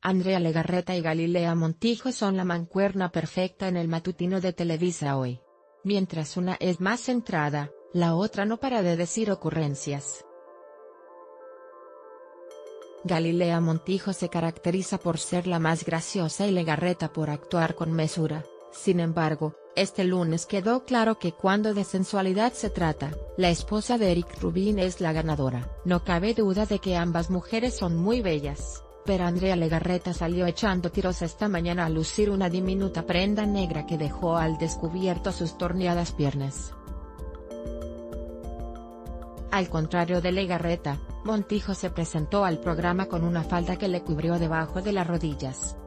Andrea Legarreta y Galilea Montijo son la mancuerna perfecta en el matutino de Televisa hoy. Mientras una es más centrada, la otra no para de decir ocurrencias. Galilea Montijo se caracteriza por ser la más graciosa y Legarreta por actuar con mesura, sin embargo, este lunes quedó claro que cuando de sensualidad se trata, la esposa de Eric Rubin es la ganadora. No cabe duda de que ambas mujeres son muy bellas pero Andrea Legarreta salió echando tiros esta mañana a lucir una diminuta prenda negra que dejó al descubierto sus torneadas piernas. Al contrario de Legarreta, Montijo se presentó al programa con una falda que le cubrió debajo de las rodillas.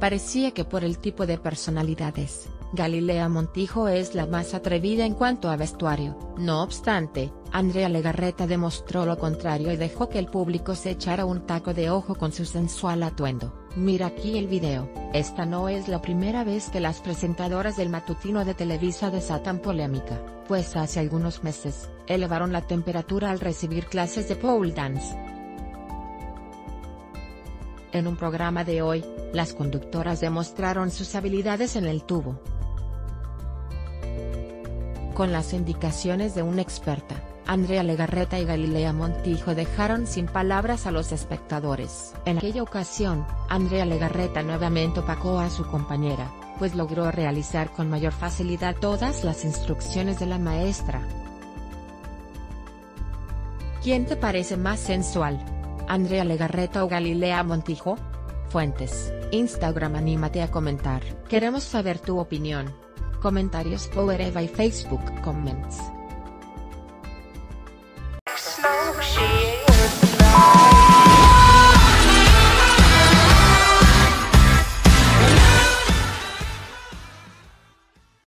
Parecía que por el tipo de personalidades, Galilea Montijo es la más atrevida en cuanto a vestuario, no obstante, Andrea Legarreta demostró lo contrario y dejó que el público se echara un taco de ojo con su sensual atuendo. Mira aquí el video, esta no es la primera vez que las presentadoras del matutino de Televisa desatan polémica, pues hace algunos meses, elevaron la temperatura al recibir clases de pole dance. En un programa de hoy, las conductoras demostraron sus habilidades en el tubo, con las indicaciones de una experta, Andrea Legarreta y Galilea Montijo dejaron sin palabras a los espectadores. En aquella ocasión, Andrea Legarreta nuevamente opacó a su compañera, pues logró realizar con mayor facilidad todas las instrucciones de la maestra. ¿Quién te parece más sensual? ¿Andrea Legarreta o Galilea Montijo? Fuentes, Instagram anímate a comentar. Queremos saber tu opinión. Comentarios Power Eva y Facebook Comments.